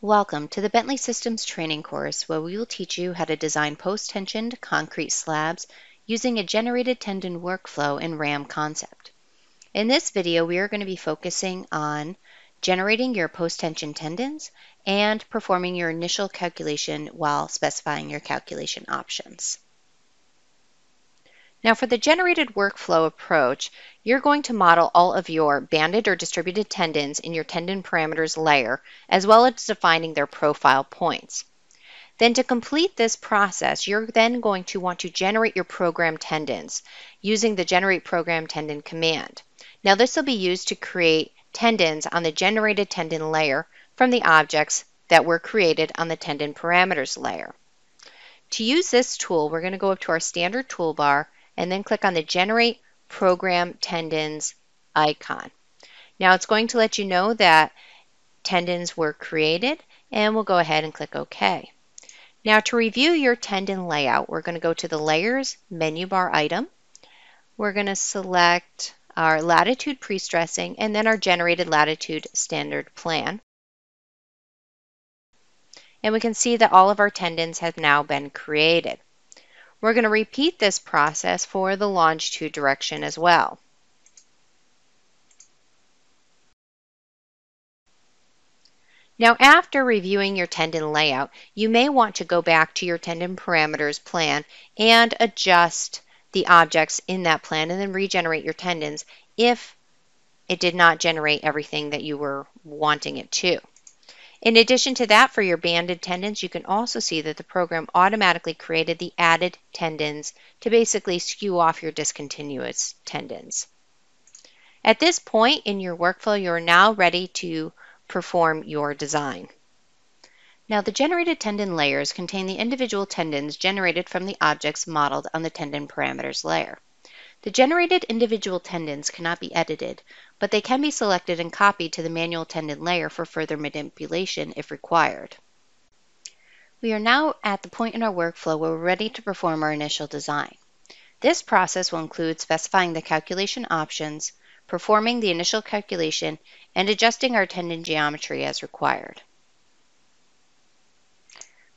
Welcome to the Bentley Systems training course where we will teach you how to design post-tensioned concrete slabs using a generated tendon workflow in RAM concept. In this video we are going to be focusing on generating your post-tension tendons and performing your initial calculation while specifying your calculation options. Now for the generated workflow approach, you're going to model all of your banded or distributed tendons in your tendon parameters layer, as well as defining their profile points. Then to complete this process, you're then going to want to generate your program tendons using the generate program tendon command. Now this will be used to create tendons on the generated tendon layer from the objects that were created on the tendon parameters layer. To use this tool, we're going to go up to our standard toolbar and then click on the Generate Program Tendons icon. Now it's going to let you know that tendons were created and we'll go ahead and click OK. Now to review your tendon layout, we're going to go to the Layers menu bar item. We're going to select our latitude pre-stressing and then our generated latitude standard plan. And we can see that all of our tendons have now been created. We're going to repeat this process for the longitude direction as well. Now after reviewing your tendon layout, you may want to go back to your tendon parameters plan and adjust the objects in that plan and then regenerate your tendons if it did not generate everything that you were wanting it to. In addition to that, for your banded tendons, you can also see that the program automatically created the added tendons to basically skew off your discontinuous tendons. At this point in your workflow, you're now ready to perform your design. Now the generated tendon layers contain the individual tendons generated from the objects modeled on the tendon parameters layer. The generated individual tendons cannot be edited, but they can be selected and copied to the manual tendon layer for further manipulation if required. We are now at the point in our workflow where we're ready to perform our initial design. This process will include specifying the calculation options, performing the initial calculation, and adjusting our tendon geometry as required.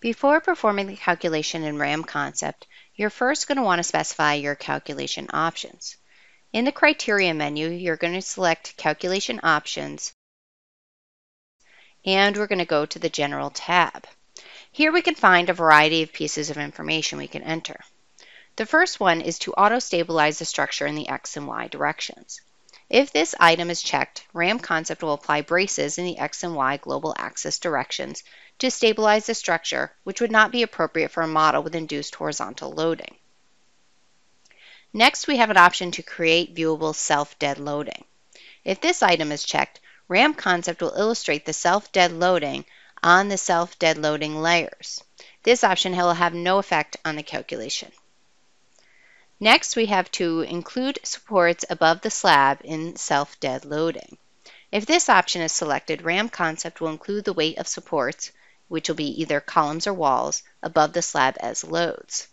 Before performing the calculation in RAM concept, you're first going to want to specify your calculation options. In the criteria menu, you're going to select calculation options and we're going to go to the general tab. Here we can find a variety of pieces of information we can enter. The first one is to auto-stabilize the structure in the X and Y directions. If this item is checked, RAM Concept will apply braces in the X and Y global axis directions to stabilize the structure, which would not be appropriate for a model with induced horizontal loading. Next, we have an option to create viewable self-dead loading. If this item is checked, RAM Concept will illustrate the self-dead loading on the self-dead loading layers. This option will have no effect on the calculation. Next, we have to include supports above the slab in self-dead loading. If this option is selected, RAM Concept will include the weight of supports which will be either columns or walls, above the slab as loads.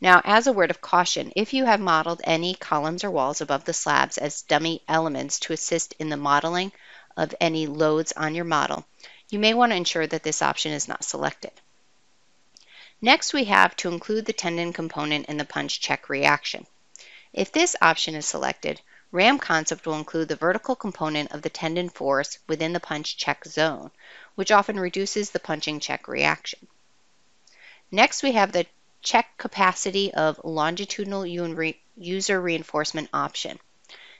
Now, as a word of caution, if you have modeled any columns or walls above the slabs as dummy elements to assist in the modeling of any loads on your model, you may want to ensure that this option is not selected. Next, we have to include the tendon component in the punch check reaction. If this option is selected, RAM concept will include the vertical component of the tendon force within the punch check zone, which often reduces the punching check reaction. Next, we have the check capacity of longitudinal user reinforcement option.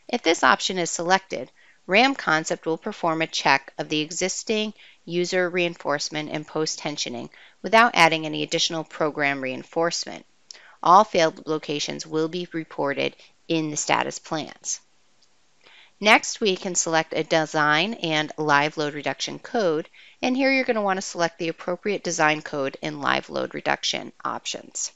If this option is selected, RAM concept will perform a check of the existing user reinforcement and post-tensioning without adding any additional program reinforcement. All failed locations will be reported in the status plans. Next, we can select a design and live load reduction code, and here you're going to want to select the appropriate design code and live load reduction options.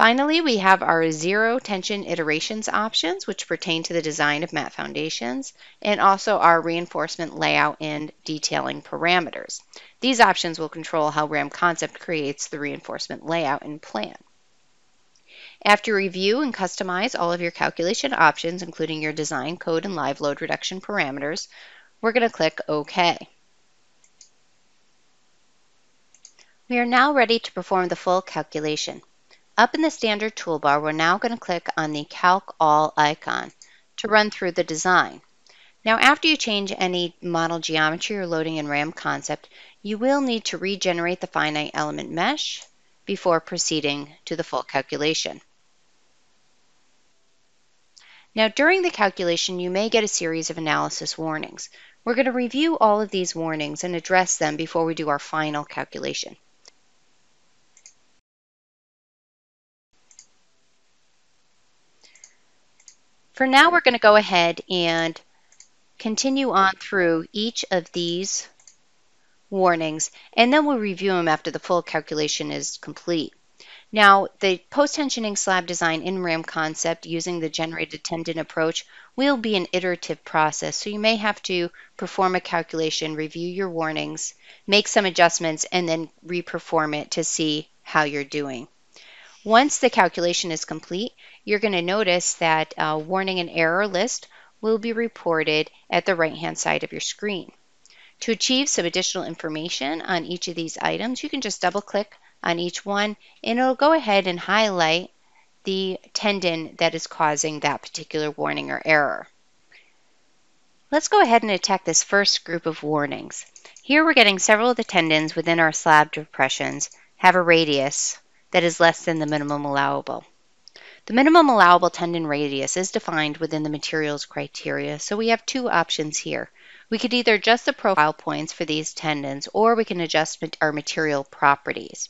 Finally, we have our zero tension iterations options, which pertain to the design of mat foundations, and also our reinforcement layout and detailing parameters. These options will control how RAM Concept creates the reinforcement layout and plan. After review and customize all of your calculation options, including your design code and live load reduction parameters, we're going to click OK. We are now ready to perform the full calculation. Up in the standard toolbar, we're now going to click on the Calc All icon to run through the design. Now after you change any model geometry or loading in RAM concept, you will need to regenerate the finite element mesh before proceeding to the full calculation. Now during the calculation, you may get a series of analysis warnings. We're going to review all of these warnings and address them before we do our final calculation. For now, we're going to go ahead and continue on through each of these warnings, and then we'll review them after the full calculation is complete. Now, the post-tensioning slab design in RAM concept using the generated tendon approach will be an iterative process, so you may have to perform a calculation, review your warnings, make some adjustments, and then reperform it to see how you're doing. Once the calculation is complete, you're going to notice that a warning and error list will be reported at the right-hand side of your screen. To achieve some additional information on each of these items, you can just double click on each one and it'll go ahead and highlight the tendon that is causing that particular warning or error. Let's go ahead and attack this first group of warnings. Here we're getting several of the tendons within our slab depressions have a radius that is less than the minimum allowable. The minimum allowable tendon radius is defined within the materials criteria, so we have two options here. We could either adjust the profile points for these tendons or we can adjust our material properties.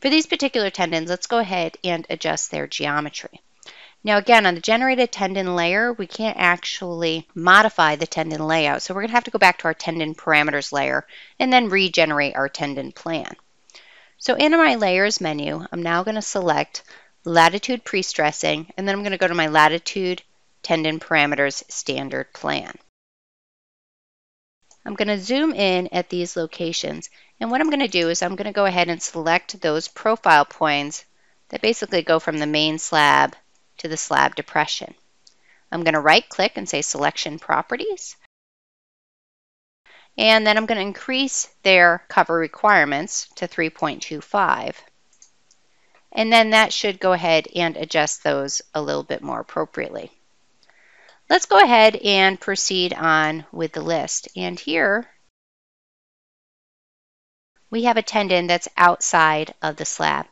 For these particular tendons, let's go ahead and adjust their geometry. Now again, on the generated tendon layer, we can't actually modify the tendon layout, so we're going to have to go back to our tendon parameters layer and then regenerate our tendon plan. So in my layers menu, I'm now going to select latitude pre-stressing, and then I'm going to go to my latitude tendon parameters standard plan. I'm going to zoom in at these locations, and what I'm going to do is I'm going to go ahead and select those profile points that basically go from the main slab to the slab depression. I'm going to right click and say selection properties. And then I'm going to increase their cover requirements to 3.25. And then that should go ahead and adjust those a little bit more appropriately. Let's go ahead and proceed on with the list. And here we have a tendon that's outside of the slab.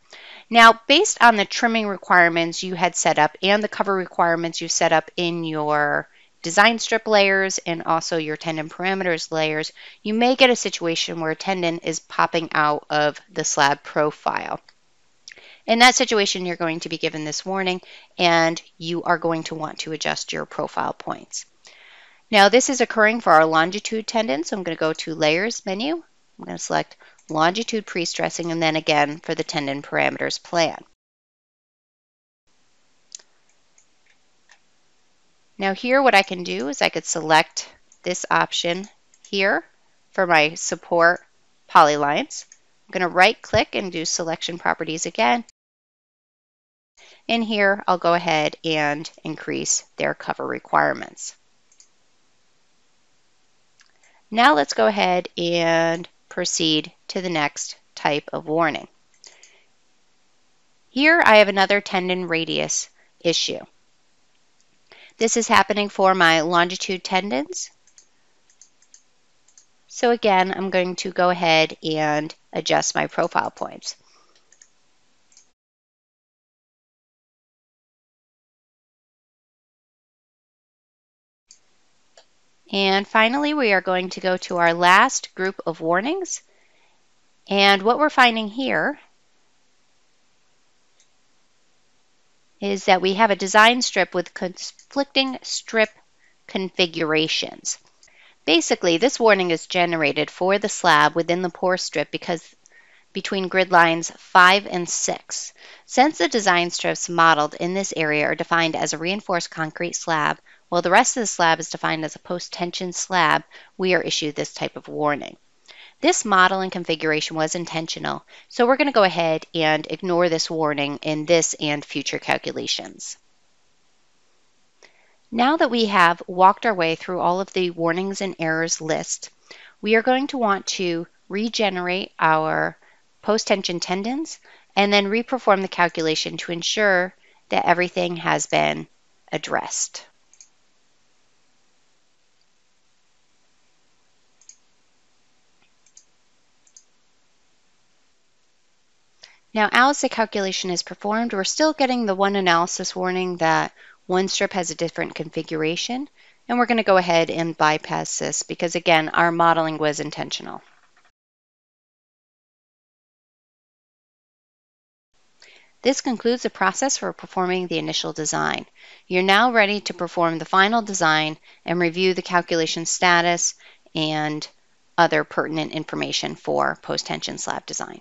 Now, based on the trimming requirements you had set up and the cover requirements you set up in your design strip layers and also your tendon parameters layers, you may get a situation where a tendon is popping out of the slab profile. In that situation, you're going to be given this warning and you are going to want to adjust your profile points. Now this is occurring for our longitude tendon, so I'm going to go to Layers menu. I'm going to select Longitude Pre-Stressing and then again for the tendon parameters plan. Now here what I can do is I could select this option here for my support polylines. I'm going to right click and do selection properties again and here I'll go ahead and increase their cover requirements. Now let's go ahead and proceed to the next type of warning. Here I have another tendon radius issue. This is happening for my longitude tendons. So again, I'm going to go ahead and adjust my profile points. And finally, we are going to go to our last group of warnings. And what we're finding here is that we have a design strip with conflicting strip configurations. Basically, this warning is generated for the slab within the pour strip because between grid lines 5 and 6. Since the design strips modeled in this area are defined as a reinforced concrete slab, while the rest of the slab is defined as a post-tension slab, we are issued this type of warning. This model and configuration was intentional, so we're going to go ahead and ignore this warning in this and future calculations. Now that we have walked our way through all of the warnings and errors list, we are going to want to regenerate our post-tension tendons and then reperform the calculation to ensure that everything has been addressed. Now, as the calculation is performed, we're still getting the one analysis warning that one strip has a different configuration, and we're going to go ahead and bypass this because, again, our modeling was intentional. This concludes the process for performing the initial design. You're now ready to perform the final design and review the calculation status and other pertinent information for post-tension slab design.